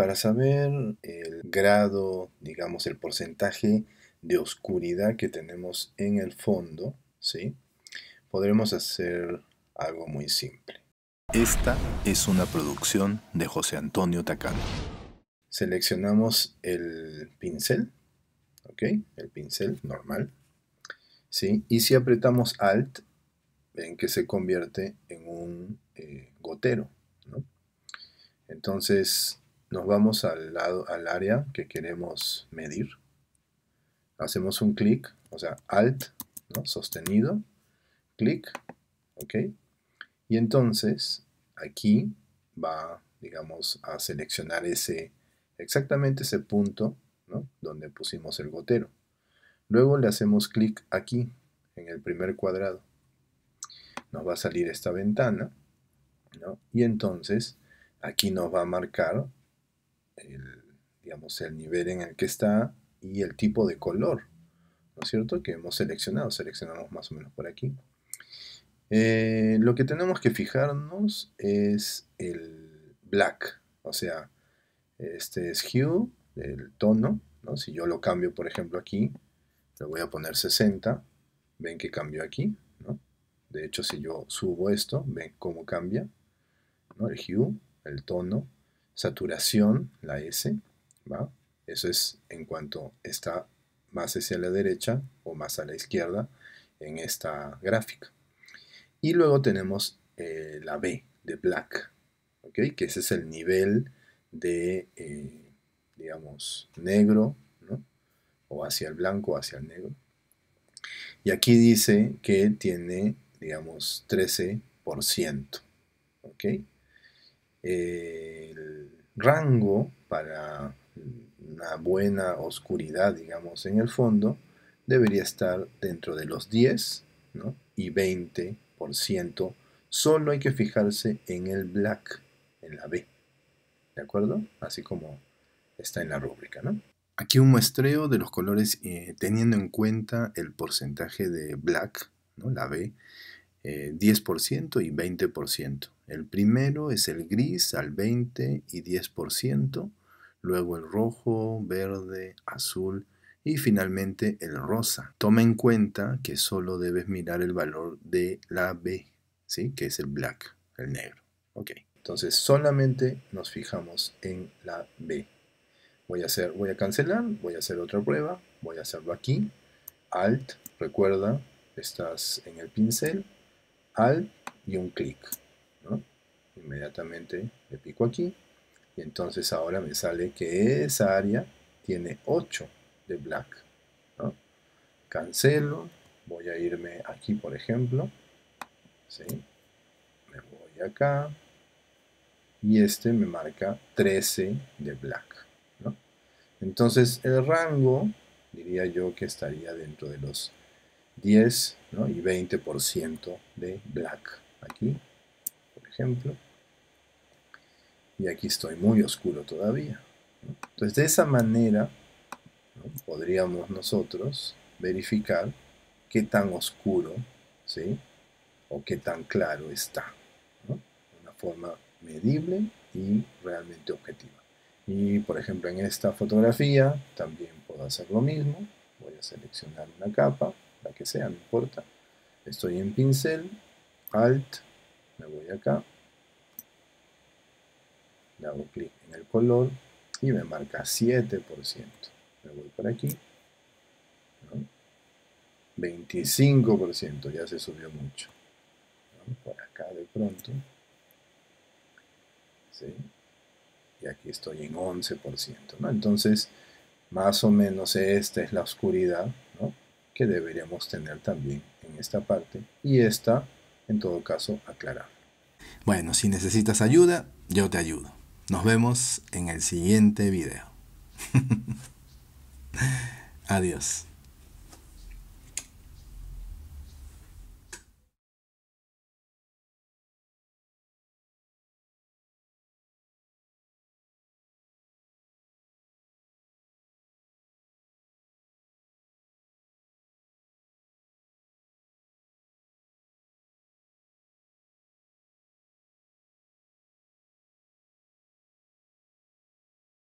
para saber el grado, digamos, el porcentaje de oscuridad que tenemos en el fondo, ¿sí? podremos hacer algo muy simple. Esta es una producción de José Antonio Tacano. Seleccionamos el pincel, ¿ok? El pincel normal, ¿sí? Y si apretamos Alt, ven que se convierte en un eh, gotero, ¿no? Entonces nos vamos al, lado, al área que queremos medir. Hacemos un clic, o sea, Alt, ¿no? sostenido, clic, ¿ok? Y entonces aquí va, digamos, a seleccionar ese, exactamente ese punto, ¿no? Donde pusimos el gotero. Luego le hacemos clic aquí, en el primer cuadrado. Nos va a salir esta ventana, ¿no? Y entonces aquí nos va a marcar el, digamos, el nivel en el que está y el tipo de color, ¿no es cierto? Que hemos seleccionado. Seleccionamos más o menos por aquí. Eh, lo que tenemos que fijarnos es el black, o sea, este es hue, el tono, ¿no? Si yo lo cambio, por ejemplo, aquí, le voy a poner 60, ven que cambió aquí, ¿no? De hecho, si yo subo esto, ven cómo cambia, ¿no? El hue, el tono, saturación, la S, ¿va? Eso es en cuanto está más hacia la derecha o más a la izquierda en esta gráfica. Y luego tenemos eh, la B de black, ¿ok? que ese es el nivel de, eh, digamos, negro, ¿no? o hacia el blanco o hacia el negro. Y aquí dice que tiene, digamos, 13%. ¿ok? El rango para una buena oscuridad, digamos, en el fondo, debería estar dentro de los 10 ¿no? y 20 solo hay que fijarse en el black, en la B. ¿De acuerdo? Así como está en la rúbrica, ¿no? Aquí un muestreo de los colores eh, teniendo en cuenta el porcentaje de black, ¿no? la B, 10% eh, y 20%. El primero es el gris al 20 y 10%, luego el rojo, verde, azul y finalmente el rosa. Toma en cuenta que solo debes mirar el valor de la B, ¿sí? que es el black, el negro. Ok, entonces solamente nos fijamos en la B. Voy a, hacer, voy a cancelar, voy a hacer otra prueba, voy a hacerlo aquí. Alt, recuerda, estás en el pincel, Alt y un clic. Inmediatamente le pico aquí y entonces ahora me sale que esa área tiene 8 de black. Cancelo, voy a irme aquí por ejemplo, me voy acá y este me marca 13 de black. Entonces el rango diría yo que estaría dentro de los 10 y 20% de black. Aquí, por ejemplo. Y aquí estoy muy oscuro todavía. Entonces de esa manera podríamos nosotros verificar qué tan oscuro ¿sí? o qué tan claro está. ¿no? De una forma medible y realmente objetiva. Y por ejemplo en esta fotografía también puedo hacer lo mismo. Voy a seleccionar una capa, la que sea, no importa. Estoy en pincel, Alt, me voy acá, le hago clic en el color y me marca 7% me voy por aquí, 25%, ya se subió mucho, por acá de pronto, y aquí estoy en 11%, ¿no? entonces más o menos esta es la oscuridad que deberíamos tener también en esta parte y esta en todo caso aclarar. Bueno, si necesitas ayuda, yo te ayudo. Nos vemos en el siguiente video. Adiós.